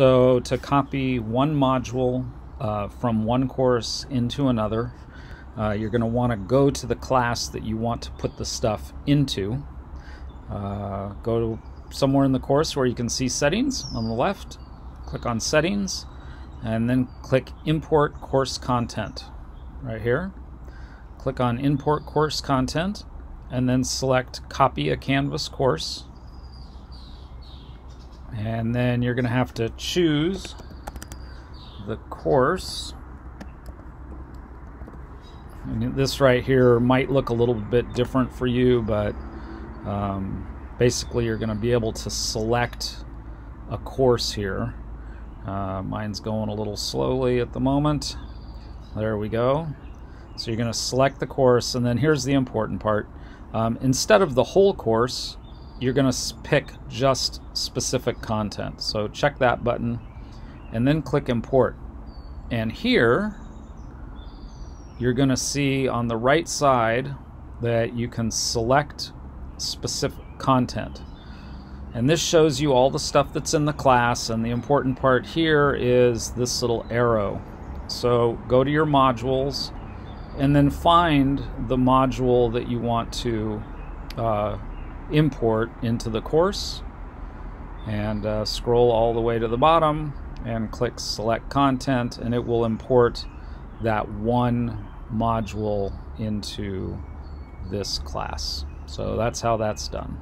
So to copy one module uh, from one course into another, uh, you're going to want to go to the class that you want to put the stuff into. Uh, go to somewhere in the course where you can see settings on the left, click on settings, and then click import course content right here. Click on import course content and then select copy a Canvas course and then you're going to have to choose the course. And this right here might look a little bit different for you, but um, basically you're going to be able to select a course here. Uh, mine's going a little slowly at the moment. There we go. So you're going to select the course, and then here's the important part. Um, instead of the whole course, you're going to pick just specific content. So check that button and then click import. And here you're going to see on the right side that you can select specific content. And this shows you all the stuff that's in the class and the important part here is this little arrow. So go to your modules and then find the module that you want to uh, import into the course and uh, scroll all the way to the bottom and click select content and it will import that one module into this class. So that's how that's done.